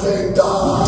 kingdom.